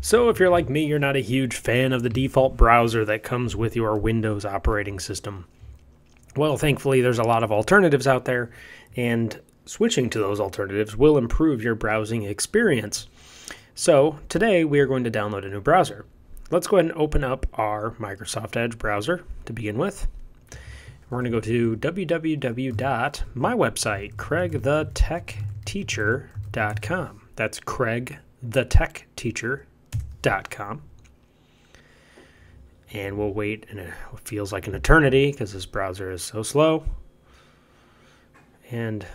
So, if you're like me, you're not a huge fan of the default browser that comes with your Windows operating system. Well, thankfully, there's a lot of alternatives out there, and switching to those alternatives will improve your browsing experience. So, today we are going to download a new browser. Let's go ahead and open up our Microsoft Edge browser to begin with. We're going to go to www.mywebsite, craigthetechteacher.com. That's craigthetechteacher.com com. And we'll wait, and it feels like an eternity because this browser is so slow. And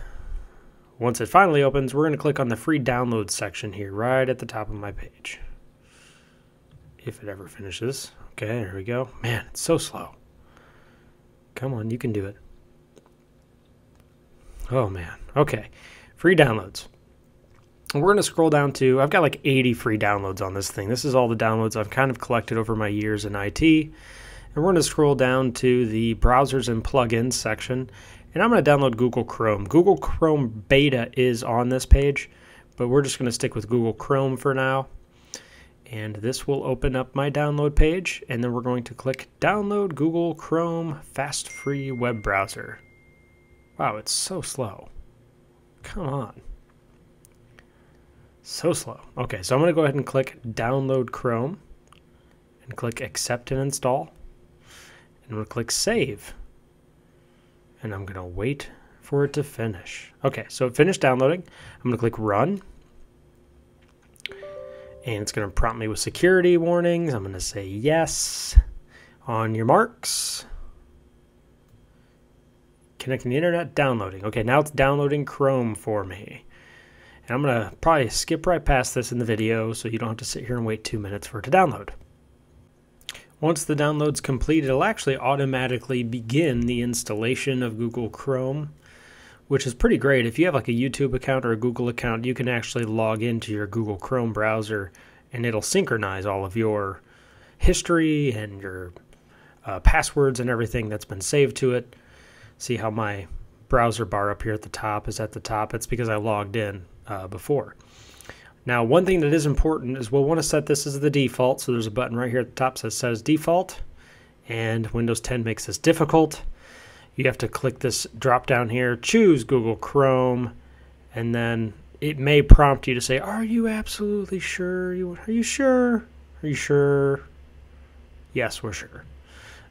once it finally opens, we're going to click on the free download section here right at the top of my page. If it ever finishes. Okay, there we go. Man, it's so slow. Come on, you can do it. Oh man. Okay. Free downloads we're going to scroll down to, I've got like 80 free downloads on this thing. This is all the downloads I've kind of collected over my years in IT. And we're going to scroll down to the browsers and plugins section. And I'm going to download Google Chrome. Google Chrome Beta is on this page, but we're just going to stick with Google Chrome for now. And this will open up my download page. And then we're going to click Download Google Chrome Fast Free Web Browser. Wow, it's so slow. Come on. So slow. Okay, so I'm going to go ahead and click Download Chrome and click Accept and Install. And we'll click Save. And I'm going to wait for it to finish. Okay, so it finished downloading. I'm going to click Run. And it's going to prompt me with security warnings. I'm going to say yes. On your marks. Connecting the internet, downloading. Okay, now it's downloading Chrome for me. And I'm going to probably skip right past this in the video so you don't have to sit here and wait two minutes for it to download. Once the download's complete, it'll actually automatically begin the installation of Google Chrome, which is pretty great. If you have like a YouTube account or a Google account, you can actually log into your Google Chrome browser and it'll synchronize all of your history and your uh, passwords and everything that's been saved to it. See how my browser bar up here at the top is at the top. It's because I logged in uh, before. Now, one thing that is important is we'll want to set this as the default. So there's a button right here at the top that says default, and Windows 10 makes this difficult. You have to click this drop down here, choose Google Chrome, and then it may prompt you to say, "Are you absolutely sure? You are you sure? Are you sure?" Yes, we're sure.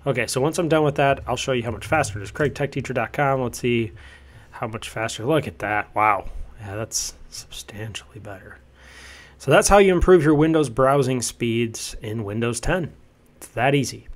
Okay, so once I'm done with that, I'll show you how much faster it is. CraigTechTeacher.com. Let's see how much faster. Look at that. Wow. Yeah, that's substantially better. So that's how you improve your Windows browsing speeds in Windows 10. It's that easy.